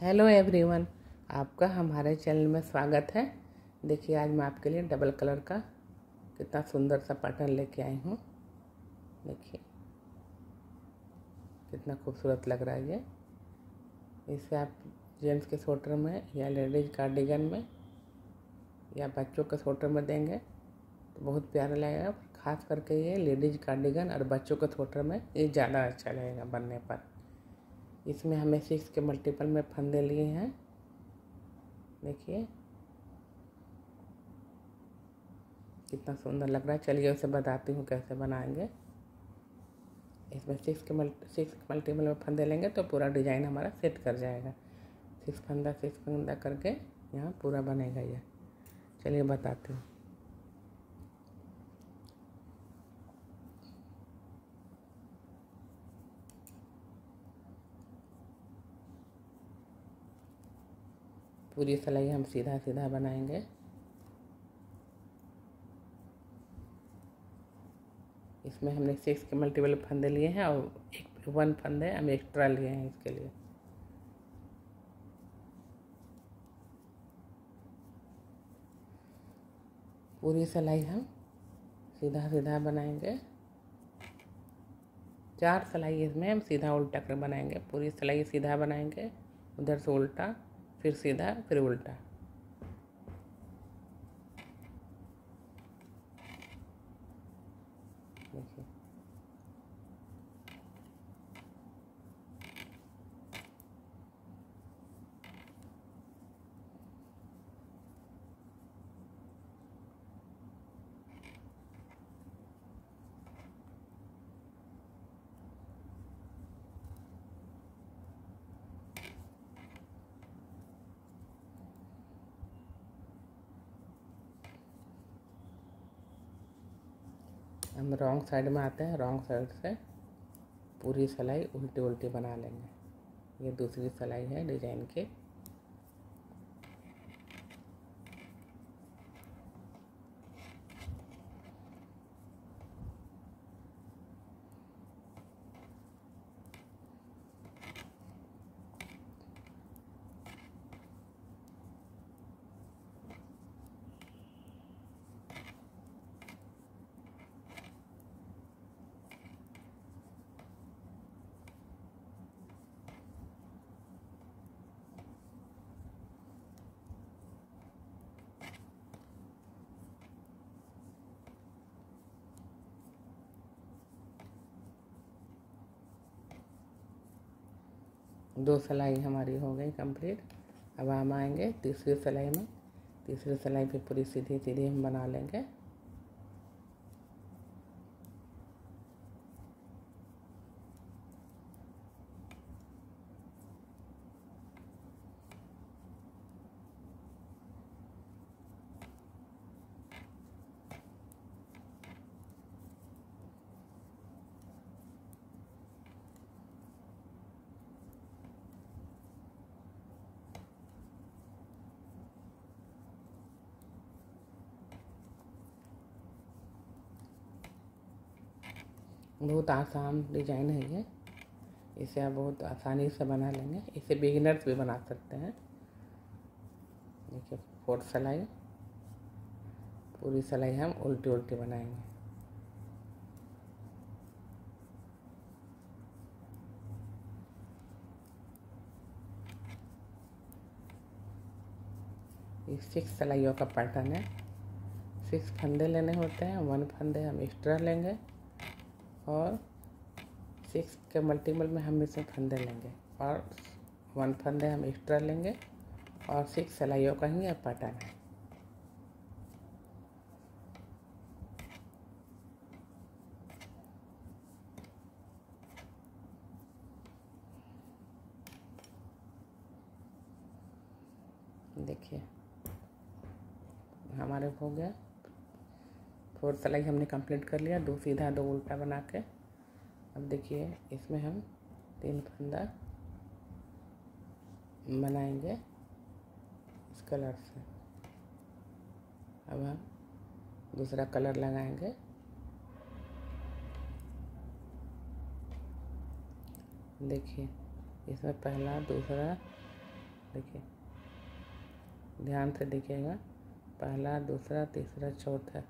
Hello everyone, आपका हमारे channel में स्वागत है। देखिए, आज मैं आपके लिए डबल कलर का कितना सुंदर सा पैटर्न लेके आई हूँ। देखिए, कितना खूबसूरत लग रहा है ये। इसे आप जेंट्स के स्वेटर में या लेडीज़ कार्डिगन में या बच्चों के स्वेटर में देंगे तो बहुत प्यारा लगेगा। खास करके ये लेडीज़ कार्डिगन और बच्चों के स्वेटर में ये ज़्यादा अच्छा लगेगा बनने पर। इसमें हमें सिक्स के मल्टीपल में फंदे लिए हैं। देखिए। कितना सुंदर लग रहा है। चलिए उसे बताती हूँ कैसे बनाएँगे। इसमें सिक्स के मल्टी सिक्स मल्टीपल में फंदे लेंगे तो पूरा डिज़ाइन हमारा सेट कर जाएगा। सिक्स फंदा सिक्स फंदा करके यहाँ पूरा बनेगा ये। चलिए बताती हूँ। पूरी सिलाई हम सीधा सीधा बनाएँगे। इसमें हमने सिक्स के मल्टीपल फंदे लिए हैं और एक वन फंदे हम एक्स्ट्रा लिए हैं इसके लिए। पूरी सिलाई हम सीधा सीधा बनाएँगे। चार सिलाई इसमें हम सीधा उल्टा कर बनाएँगे। पूरी सिलाई सीधा बनाएँगे, उधर से उल्टा। फिर सीधा फिर उल्टा देखिए हम रॉन्ग साइड में आते हैं रॉन्ग साइड से पूरी सिलाई उल्टी उल्टी बना लेंगे। ये दूसरी सिलाई है डिज़ाइन की। दो सिलाई हमारी हो गई कंप्लीट। अब हम आएँगे तीसरी सिलाई में। तीसरी सिलाई पे पूरी सीधी सीधी हम बना लेंगे। बहुत आसान डिज़ाइन है ये। इसे आप बहुत आसानी से बना लेंगे। इसे बिगिनर्स भी बना सकते हैं। देखिए फोर्थ सिलाई। पूरी सिलाई हम उल्टी उल्टी बनाएँगे। ये सिक्स सिलाइयों का पैटर्न है। सिक्स फंदे लेने होते हैं। वन फंदे हम एक्स्ट्रा लेंगे। और सिक्स के मल्टीपल में हम इसमें फंदे लेंगे। और वन फंदे हम एक्स्ट्रा लेंगे और सिक्स सिलाइयों का ही यह पैटर्न है। देखिए, हमारे हो गया। फोर सिलाई हमने कंप्लीट कर लिया, दो सीधा, दो उल्टा बना के। अब देखिए, इसमें हम तीन फंदा बनाएँगे इस कलर से। अब हम दूसरा कलर लगाएँगे। देखिए, इसमें पहला, दूसरा, देखिए, ध्यान से देखिएगा, पहला, दूसरा, तीसरा, चौथा।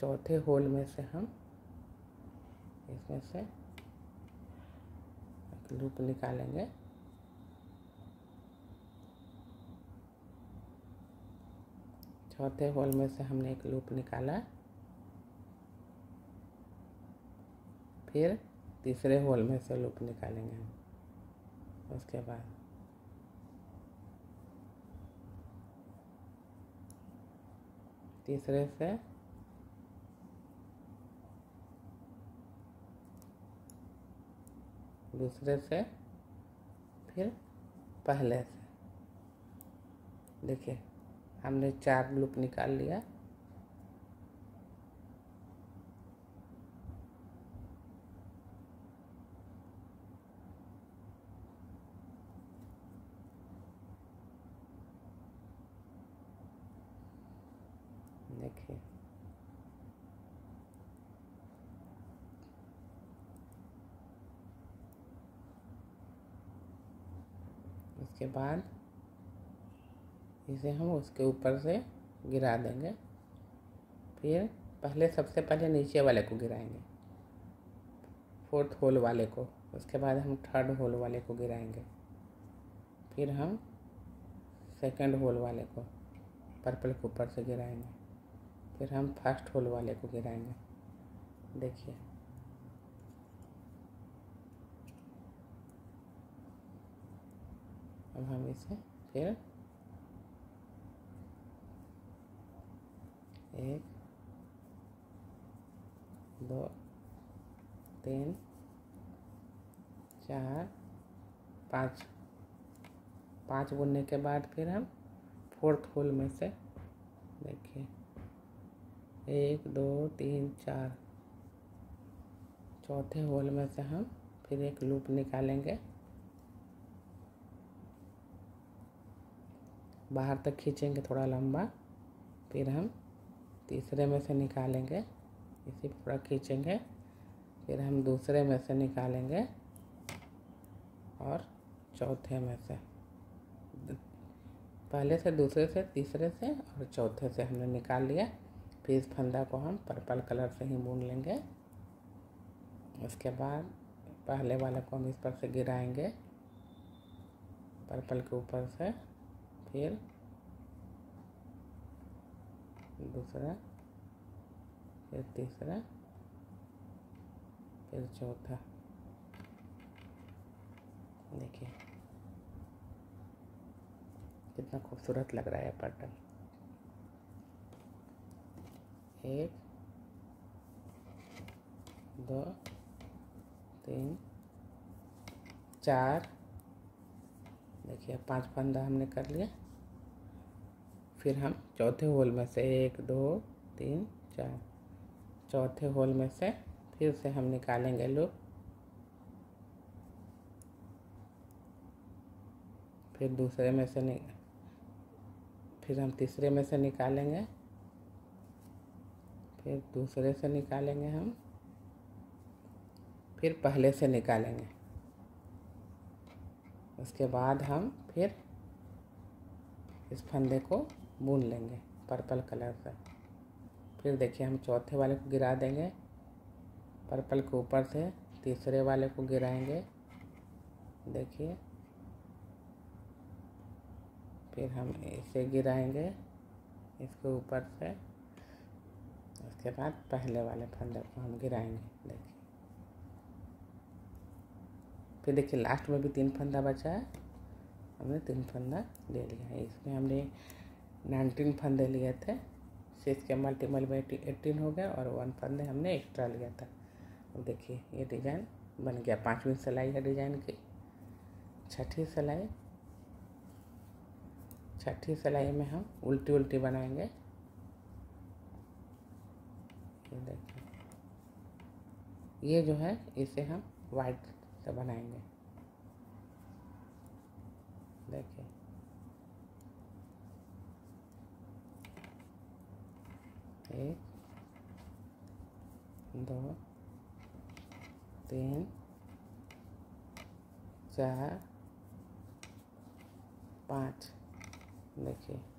चौथे होल में से हम इसमें से एक लूप निकालेंगे। चौथे होल में से हमने एक लूप निकाला। फिर तीसरे होल में से लूप निकालेंगे हम। उसके बाद तीसरे से दूसरे से फिर पहले से। देखिए हमने चार लूप निकाल लिया। देखिए। उसके बाद इसे हम उसके ऊपर से गिरा देंगे। फिर पहले सबसे पहले नीचे वाले को गिराएँगे। फोर्थ होल वाले को। उसके बाद हम थर्ड होल वाले को गिराएँगे। फिर हम सेकंड होल वाले को पर्पल के ऊपर से गिराएँगे। फिर हम फ़र्स्ट होल वाले को गिराएँगे। देखिए। अब हम इसे फिर एक, दो, तीन, चार, पाँच। पाँच बुनने के बाद फिर हम फोर्थ होल में से देखिए। एक, दो, तीन, चार। चौथे होल में से हम फिर एक लूप निकालेंगे। बाहर तक खींचेंगे थोड़ा लंबा, फिर हम तीसरे में से निकालेंगे। इसी पूरा खींचेंगे, फिर हम दूसरे में से निकालेंगे और चौथे में से। पहले से दूसरे से, तीसरे से और चौथे से हमने निकाल लिया। फिर इस फंदा को हम पर्पल कलर से ही बुन लेंगे। उसके बाद पहले वाले को हम इस पर से गिराएँगे, पर्पल के ऊपर से। फिर दूसरा, फिर तीसरा, फिर चौथा। देखिए, कितना खूबसूरत लग रहा है पैटर्न एक, दो, तीन, चार देखिए पाँच फंदा हमने कर लिया फिर हम चौथे होल में से एक, दो, तीन, चार। चौथे होल में से फिर से हम निकालेंगे लूप। फिर दूसरे में से फिर हम तीसरे में से निकालेंगे। फिर दूसरे से निकालेंगे हम। फिर पहले से निकालेंगे। उसके बाद हम फिर इस फंदे को बुन लेंगे पर्पल कलर से फिर देखिए हम चौथे वाले को गिरा देंगे। पर्पल के ऊपर से तीसरे वाले को गिराएँगे। देखिए। फिर हम इसे गिराएँगे इसके ऊपर से। उसके बाद पहले वाले फंदे को हम गिराएँगे। देखिए। फिर देखिए लास्ट में भी तीन फंदा बचा है। हमने तीन फंदा ले लिया है। इसमें हमने नाइनटीन फंदे लिए थे। सिक्स के मल्टीपल में एट्टीन हो गया और वन फंदे हमने एक्स्ट्रा लिया था। अब देखिए, ये डिज़ाइन बन गया। पाँचवीं सिलाई है डिज़ाइन की। छठी सिलाई। छठी सिलाई में हम उल्टी उल्टी बनाएँगे। ये देखिए। ये जो है, इसे हम वाइट से बनाएँगे। देखिए। एक दो तीन चार पाँच। देखिए।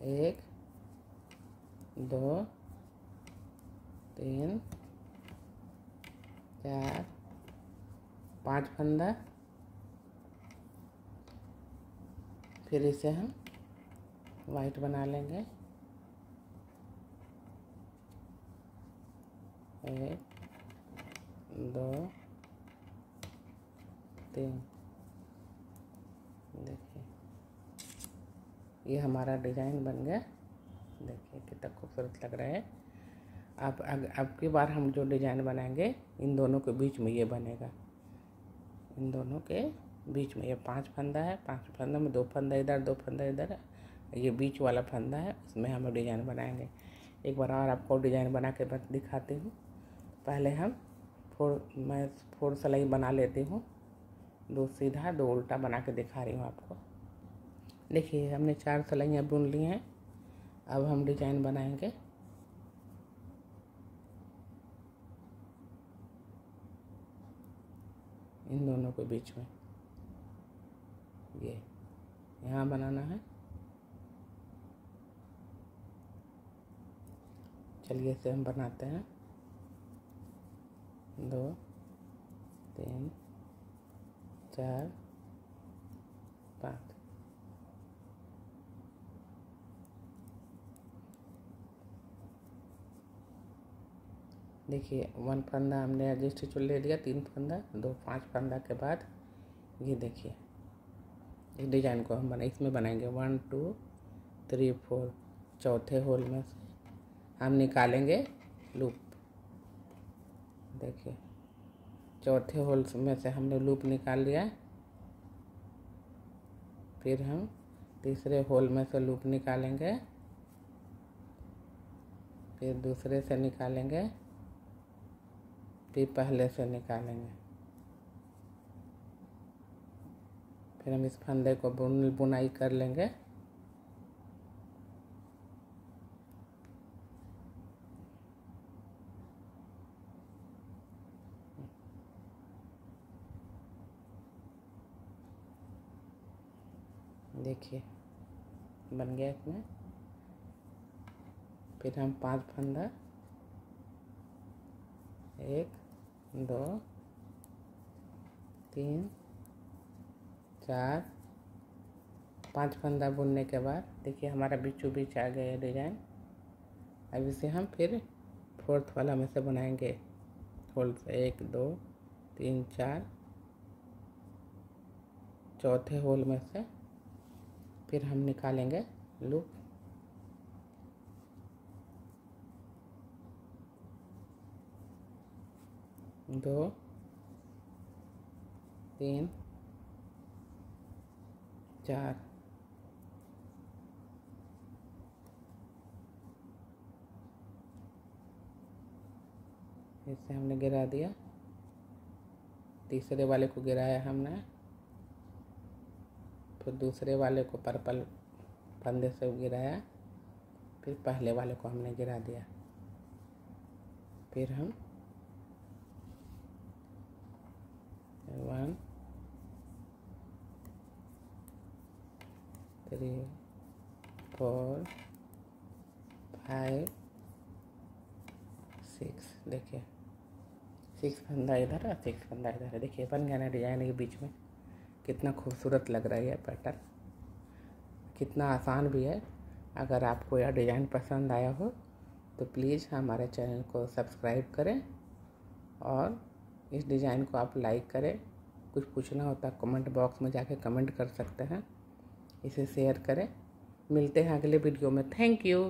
एक, दो, तीन, चार, पाँच फंदा फिर इसे हम वाइट बना लेंगे। एक, दो, तीन देखिए ये हमारा डिज़ाइन बन गया। देखिए कितना खूबसूरत लग रहा है। अब अब की बार हम जो डिज़ाइन बनाएँगे, इन दोनों के बीच में ये बनेगा। इन दोनों के बीच में ये पाँच फंदा है, पाँच फंदा में दो फंदा इधर, दो फंदा इधर। ये बीच वाला फंदा है, उसमें हम डिज़ाइन बनाएँगे। एक बार और आपको डिज़ाइन बना के दिखाती हूँ। पहले हम फोर, मैं फोर सिलाई बना लेती हूँ। दो सीधा, दो उल्टा बना के दिखा रही हूँ आपको। देखिए, हमने चार सिलाइयाँ बुन ली हैं। अब हम डिज़ाइन बनाएँगे। इन दोनों के बीच में। ये, यहाँ बनाना है। चलिए, इसे हम बनाते हैं। दो, तीन, चार पाँच देखिए, वन फंदा हमने एडजस्ट ले लिया, तीन फंदा, दो, पाँच फंदा के बाद ये देखिए, इस डिज़ाइन को हम बना, इसमें बनाएँगे। वन टू थ्री फोर चौथे होल में से हम निकालेंगे लूप देखिए, चौथे होल में से हमने लूप निकाल लिया फिर हम तीसरे होल में से लूप निकालेंगे। फिर दूसरे से निकालेंगे। फिर पहले से निकालेंगे। फिर हम इस फंदे को बुन, बुनाई कर लेंगे। देखिए, बन गया इसमें। फिर हम पाँच फंदा। एक दो, तीन, चार, पाँच फंदा बुनने के बाद, देखिए हमारा बीचों बीच आ गया है डिज़ाइन। अब इसे हम फिर फोर्थ वाला में से बनाएँगे। से एक, दो, तीन, चार, चौथे होल में से फिर हम निकालेंगे लूप दो, तीन, चार। इसे हमने गिरा दिया। तीसरे वाले को गिराया हमने। फिर दूसरे वाले को पर्पल फंदे से गिराया। फिर पहले वाले को हमने गिरा दिया। फिर हम one. Three. Four. Five six देखिए। सिक्स फंदा इधर है सिक्स फंदा इधर है। देखिए बन गया ना डिज़ाइन के बीच में। कितना खूबसूरत लग रहा है पैटर्न कितना आसान भी है। अगर आपको यह डिज़ाइन पसंद आया हो तो प्लीज़ हमारे चैनल को सब्सक्राइब करें और इस डिज़ाइन को आप लाइक करें। कुछ पूछना होता है कमेंट बॉक्स में जाके कमेंट कर सकते हैं। इसे शेयर करें। मिलते हैं अगले वीडियो में। Thank you.